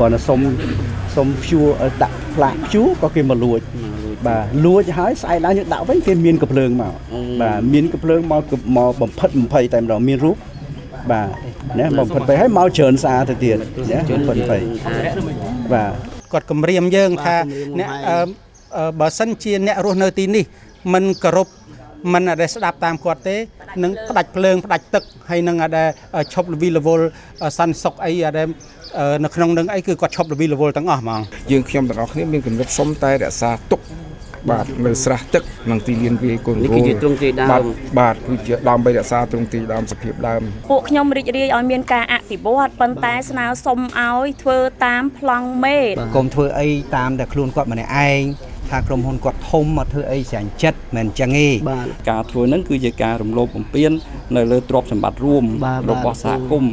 គាត់ទៅសុំសុំព្យួរដាក់ផ្លាកព្យួរក៏គេមកលួចបាទលួចហើយស្អែកឡើងយើងដាក់វិញគេមានកំភ្លើងមកបាទមានកំភ្លើងមកមកបំផិតបំភ័យតែម្ដងមានរូបបាទណាបំផិតទៅហើយមកច្រើនសារទៅទៀតណាបំផិតទៅបាទគាត់គម្រាមយើងថាអ្នកបើសិនជាអ្នករស់នៅទីនេះមិនគោរព មិនអត់ស្ដាប់តាមគាត់ទេនឹងផ្ដាច់ភ្លើងផ្ដាច់ទឹកហើយនឹងអត់ឈប់លវីលវលសន្តិសុខអីអត់នៅក្នុងនឹងអីគឺគាត់ឈប់លវីលវលទាំងអស់ហ្មងយើងខ្ញុំទាំងអស់គ្នាមានគំនិតសុំតែរក្សាទុកបាទនៅស្រះទឹកនិងទីលានវាយកូននេះគឺជាទ្រង់ទ្រាយដើមបាទគឺជាដើម្បីរក្សាទ្រង់ទ្រាយដើមសភាពដើមពួកខ្ញុំរីករាយឲ្យមានការអភិវឌ្ឍប៉ុន្តែស្នើសុំឲ្យធ្វើតាមប្លង់មេកុំធ្វើអីតាមតែខ្លួនគាត់ម្នាក់ឯង ថាក្រុមហ៊ុនគាត់ធំមកធ្វើអីស្រាញ់ចិត្តមិនអញ្ចឹងទេបាទការធ្វើហ្នឹងគឺជាការរំលោភបំពាននៅលើទ្រព្យសម្បត្តិរួមរបស់សហគមន៍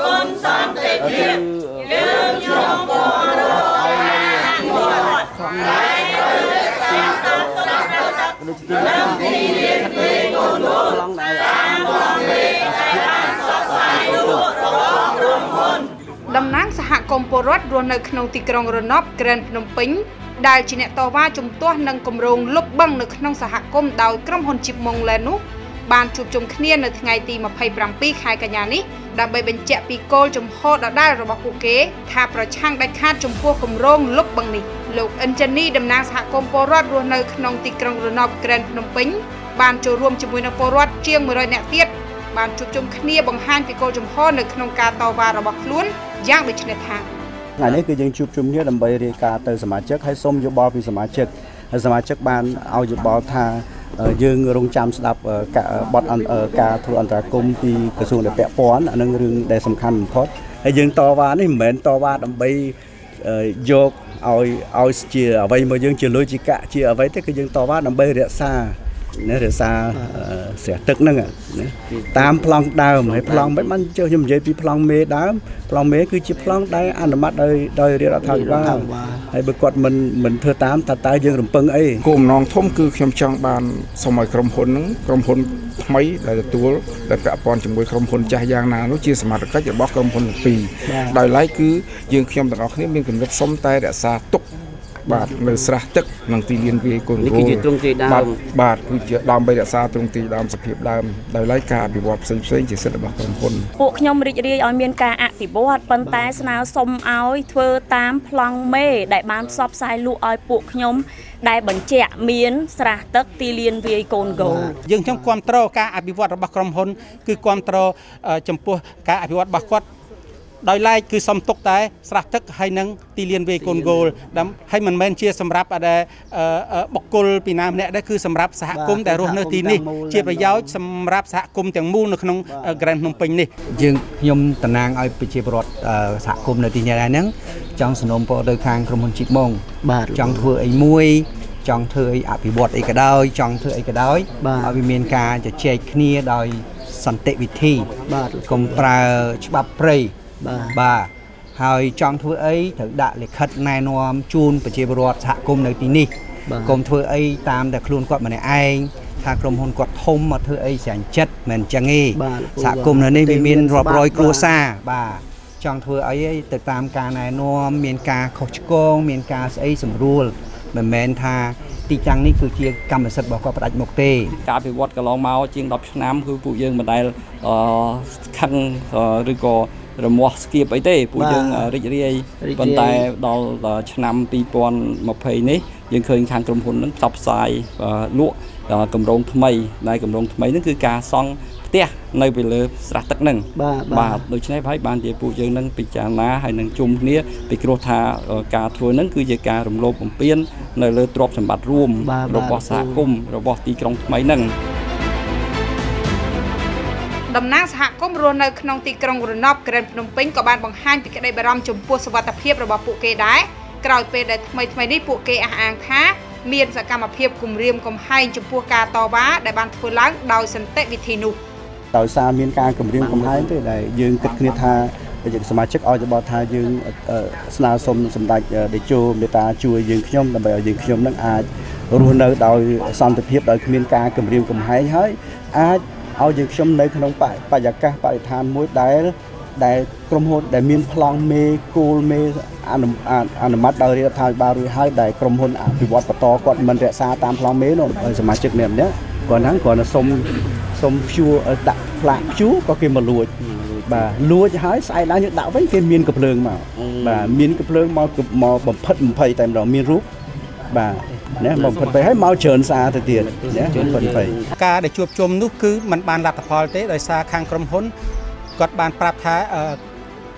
គុណសន្តិភាពយើងខ្ញុំបងរត់ឲ្យនៅក្នុងដូចជាទីនេះទីកូនលោកឡងដែរតាមបងលេខតាមសរសៃលោករបស់ក្រុមហ៊ុនតំណាងសហ គមន៍ពលរដ្ឋរស់នៅក្នុងទីក្រុងរណបក្រែនភ្នំពេញដែលជាអ្នកតវ៉ាជំទាស់នឹងគម្រោងលុបបង្កនៅក្នុងសហគមន៍ដោយក្រុមហ៊ុនជីបម៉ុងឡែននោះបានជួបជុំគ្នានៅថ្ងៃទី27ខែកញ្ញានេះដើម្បីបញ្ជាក់ពីគោលជំហរដដែលរបស់ពួកគេ ថាប្រឆាំងដាច់ខាតចំពោះគម្រោងលុបបង្កនេះលោកអិនចានីតំណាងសហគមន៍ពលរដ្ឋរស់នៅក្នុងទីក្រុងរណបក្រែនភ្នំពេញបានចូលរួមជាមួយនឹងពលរដ្ឋជាង100នាក់ទៀត បានជួបជុំគ្នាបង្ហាញពីគោលជំហរនៅក្នុងការតវ៉ារបស់ខ្លួនយ៉ាងដូចនេះថាថ្ងៃនេះគឺយើងជួបជុំគ្នាដើម្បីរាយការណ៍ទៅសមាជិកហើយសូមយោបល់ពីសមាជិកហើយសមាជិកបានឲ្យយោបល់ថាយើងរងចាំស្ដាប់បទការធ្វើអន្តរាគមពីក្រសួងដែលពាក់ព័ន្ធអានឹងរឿងដែលសំខាន់បំផុតហើយយើងតវ៉ានេះមិនមែនតវ៉ាដើម្បីយកឲ្យឲ្យជាអ្វីមកយើងជាលុយជាកាក់ជាអ្វីទេគឺយើងតវ៉ាដើម្បីរក្សា ណារក្សាស្រះទឹកហ្នឹងណាតាមប្លង់ដើមហើយប្លង់មិនបានចុះខ្ញុំនិយាយពីប្លង់មេដើមប្លង់មេគឺជាប្លង់ដែលអនុម័តដោយដោយរាជរដ្ឋាភិបាលហើយបើគាត់មិនមិនធ្វើតាមតើតើយើងរំពឹងអីគោលបំណងធំគឺខ្ញុំចង់បានសូមឲ្យក្រុមហ៊ុនហ្នឹងក្រុមហ៊ុនថ្មីដែលទទួលដែលពាក់ព័ន្ធជាមួយក្រុមហ៊ុនចាស់យ៉ាងណានោះជាសមត្ថកិច្ចរបស់ក្រុមហ៊ុនទាំងពីរដោយឡែកគឺយើងខ្ញុំទាំងអស់គ្នាមានគំនិតសុំតែរក្សាទុក បាទនៅស្រះទឹកនិងទីលានវាយកូននេះគឺជាទ្រង់ទ្រាយដើមបាទគឺជាដើម្បីរក្សាទ្រង់ទ្រាយដើមសភាពដើមដោយឡែកការអភិវឌ្ឍផ្សេងផ្សេងជាសិទ្ធិរបស់ក្រុមហ៊ុនពួកខ្ញុំរីករាយឲ្យមានការអភិវឌ្ឍប៉ុន្តែស្នើសុំឲ្យធ្វើតាមប្លង់មេដែលបានផ្សព្វផ្សាយលក់ឲ្យពួកខ្ញុំដែលបញ្ជាក់មានស្រះទឹកទីលានវាយកូនគោយើងខ្ញុំគ្រប់គ្រងការអភិវឌ្ឍរបស់ក្រុមហ៊ុនគឺគ្រប់គ្រងចំពោះការអភិវឌ្ឍរបស់គាត់ ដោយឡែកគឺសំទុកតែស្រះទឹកហើយនឹងទីលានវាយកូនគោលដើមហើយមិនមែនជាសម្រាប់ដែលបុគ្គលពីណាម្នាក់ដែរគឺសម្រាប់សហគមន៍ដែលរស់នៅទីនេះជាប្រយោជន៍សម្រាប់សហគមន៍ទាំងមូលនៅក្នុងក្រែនភ្នំពេញនេះយើងខ្ញុំតំណាងឲ្យប្រជាពលរដ្ឋសហគមន៍នៅទីនេះដែរហ្នឹងចង់สนុំពរទៅខាងក្រុមហ៊ុនជីកម៉ុងបាទចង់ធ្វើអីមួយចង់ធ្វើអីអភិវឌ្ឍអីក៏ដោយចង់ធ្វើអីក៏ដោយឲ្យវាមានការជជែកគ្នាដោយសន្តិវិធីបាទកុំប្រើច្បាប់ព្រៃ បាទបាទហើយចង់ធ្វើអីត្រូវដាក់លិខិតណែនាំជូនប្រជាពលរដ្ឋសហគមន៍នៅទីនេះកុំធ្វើអីតាមតែខ្លួនគាត់ម្នាក់ឯងថាក្រុមហ៊ុនគាត់ធំមកធ្វើអីស្រាញ់ចិត្តមិនអញ្ចឹងទេសហគមន៍នៅនេះវាមានរាប់រយគ្រួសារបាទចង់ធ្វើអីទៅតាមការណែនាំមានការខុសឆ្គងមានការស្អីសម្រួលមិនមែនថាទីតាំងនេះគឺជាកម្មសិទ្ធិរបស់គាត់ផ្ដាច់មុខទេ ការអភិវឌ្ឍកន្លងមកជាង10ឆ្នាំគឺពួកយើងមិនដែលខឹងឬក៏ រមាស់ស្គៀបអីទេពួកយើងរីករាយប៉ុន្តែដល់ឆ្នាំ2020នេះយើងឃើញខាងក្រុមហ៊ុននឹងផ្សព្វផ្សាយលក់កម្រងថ្មីដែលកម្រងថ្មីហ្នឹងគឺការសង់ផ្ទះនៅពីលើស្រះទឹកហ្នឹងបាទដូច្នេះហើយបានជាពួកយើងនឹងពិចារណាហើយនឹងជុំគ្នាពីគ្រោះថាការធ្វើហ្នឹងគឺជាការរំលោភបំពាននៅលើទ្រព្យសម្បត្តិរួមរបស់សហគមន៍របស់ទីក្រុងថ្មីហ្នឹង តំណាងសហគមន៍រស់នៅក្នុងទីក្រុងរណបក្រែនភ្នំពេញក៏បានបង្ហាញពីក្តីបារម្ភចំពោះសុវត្ថិភាពរបស់ពួកគេដែរក្រោយពេលដែលថ្មីថ្មីនេះពួកគេអះអាងថា មានសកម្មភាពគំរាមកំហែងចំពោះការតវ៉ាដែលបានធ្វើឡើងដោយសន្តិវិធីនោះដោយសារមានការគំរាមកំហែងទេដែលយើងគិតគ្នាថាយើងសមាជិកឲ្យយោបល់ថាយើងស្នើសុំសម្ដេចតេជោមេត្តាជួយយើងខ្ញុំដើម្បីឲ្យយើងខ្ញុំនឹងអាចរស់នៅដោយសន្តិភាពដោយគ្មានការគំរាមកំហែងហើយអាច ឲ្យយើងខ្ញុំនៅក្នុងបរិយាកាសបរិស្ថានមួយដែលដែលក្រុមហ៊ុនដែលមានប្លង់មេគោលមេអនុអនុម័តដោយរដ្ឋាភិបាលរួចហើយដែលក្រុមហ៊ុនអភិវឌ្ឍបន្តគាត់មិនរក្សាតាមប្លង់មេនោះសមាជិកម្នាក់ម្នាក់គាត់ហ្នឹងគាត់សុំសុំព្យួរដាក់ផ្លាកព្យួរក៏គេមកលួចបាទលួចហើយស្អែកឡើងយើងដាក់វិញគេមានកំភ្លើងមកបាទមានកំភ្លើងមកមកបំផិតបំភ័យតែម្ដងមានរូបបាទ ណាបំផិតទៅហើយមកច្រើនសារទៅទៀតណាច្រើនបំភ័យការដែលជួបជុំនោះគឺมันបានលទ្ធផលទេដោយសារខាងក្រុមហ៊ុនគាត់បានប្រាប់ថា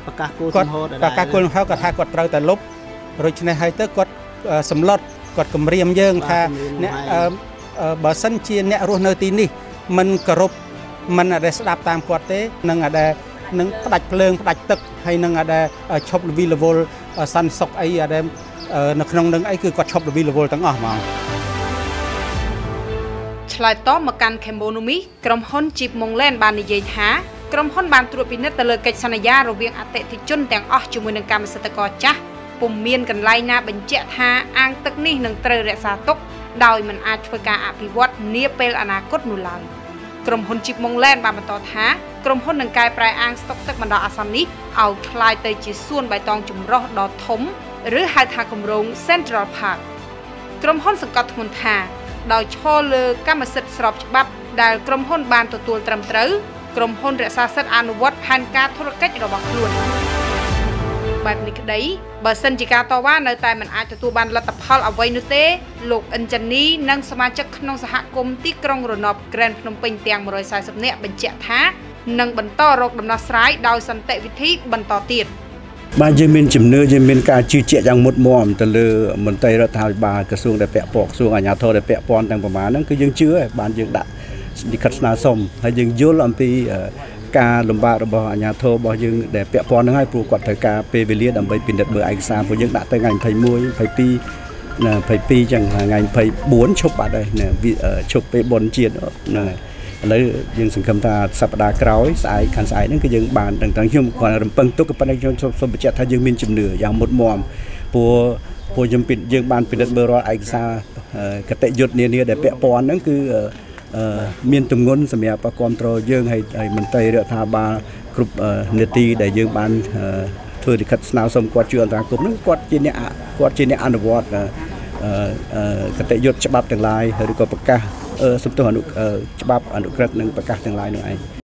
ប្រកាសគោលជំហរប្រកាសគោលជំហរគាត់ថាគាត់ត្រូវតែលុបដូច្នេះហើយទៅគាត់សម្លុតគាត់គម្រាមយើងថាអ្នកបើសិនជាអ្នករស់នៅទីនេះមិនគោរពមិនអត់ស្ដាប់តាមគាត់ទេនឹងអត់នឹងផ្ដាច់ភ្លើងផ្ដាច់ទឹកហើយនឹងអត់ឈប់លវីលវលសន្តិសុខអីអត់ នៅក្នុងនឹងអីគឺគាត់ឈប់លវីលវលទាំងអស់ហ្មងឆ្លើយតបមកកាន់ Cambonomi ក្រុមហ៊ុន Jeep Mongland បាននិយាយថាក្រុមហ៊ុនបានត្រួតពិនិត្យទៅលើកិច្ចសន្យារវាងអតិថិជនទាំងអស់ជាមួយនឹងកម្មសិទ្ធិករចាស់ពុំមានកន្លែងណាបញ្ជាក់ថាអាងទឹកនេះនឹងត្រូវរក្សាទុកដោយមិនអាចធ្វើការអភិវឌ្ឍនាពេលអនាគតនោះឡើយក្រុមហ៊ុន Jeep Mongland បានបន្តថាក្រុមហ៊ុននឹងកែប្រែអាងស្តុកទឹកបណ្ដោះអាសន្ននេះឲ្យคล้ายទៅជាសួនបៃតងចម្រុះដ៏ធំ ឬហៅថាគម្រោង Central Park ក្រុមហ៊ុនសង្កត់ធ្ងន់ថាដោយឈរលើកម្មសិទ្ធិស្របច្បាប់ដែលក្រុមហ៊ុនបានទទួលត្រឹមត្រូវក្រុមហ៊ុនរក្សាសិទ្ធិអនុវត្តផែនការធុរកិច្ចរបស់ខ្លួនបែបនេះក្តីបើសិនជាការតវ៉ានៅតែមិនអាចទទួលបានលទ្ធផលអ្វីនោះទេលោកអិនចានីនិងសមាជិកក្នុងសហគមន៍ទីក្រុងរណបក្រែនភ្នំពេញទាំង140នាក់បញ្ជាក់ថានឹងបន្តរកដំណោះស្រាយដោយសន្តិវិធីបន្តទៀត បាទយើងមានជំនឿយើងមានការជឿជាក់យ៉ាងមុតមមទៅលើមន្ត្រីរដ្ឋាភិបាលក្រសួងដែលពាក់ព័ន្ធក្រសួងអាជ្ញាធរដែលពាក់ព័ន្ធទាំងប្រមាណហ្នឹងគឺយើងជឿហើយបានយើងដាក់លិខិតស្នើសុំហើយយើងយល់អំពីការលំបាករបស់អាជ្ញាធររបស់យើងដែលពាក់ព័ន្ធហ្នឹងហើយព្រោះគាត់ត្រូវការពេលវេលាដើម្បីពិនិត្យមើលឯកសារព្រោះយើងដាក់ទៅថ្ងៃ21 22ណា22ចឹងថ្ងៃ24ឈប់បាត់ហើយណាឈប់ពេលបុណ្យជាតិហ្នឹងហើយ ឥឡូវយើងសង្ឃឹមថាសប្តាហ៍ក្រោយស្អែកខាងស្អែកហ្នឹងគឺយើងបានទាំងទាំងខ្ញុំគាត់រំពឹងទុកក៏ប៉ុន្តែខ្ញុំសូមបញ្ជាក់ថាយើងមានជំនឿយ៉ាងមុតមមព្រោះព្រោះខ្ញុំយើងបានពិនិត្យមើលរាល់ឯកសារកតិយុត្តនានាដែលពាក់ព័ន្ធហ្នឹងគឺមានទម្ងន់សម្រាប់គ្រប់គ្រងយើងហើយហើយមន្ត្រីរដ្ឋាភិបាលគ្រប់នេតិដែលយើងបានធ្វើលិខិតស្នើសុំគាត់ជួយអន្តរាគមន៍នឹងគាត់ជាអ្នកគាត់ជាអ្នកអនុវត្តកតិយុត្តច្បាប់ទាំងឡាយឬក៏ប្រកាស សំទោសអនុច្បាប់អនុក្រឹត្យនិងប្រកាសទាំងឡាយនោះឯង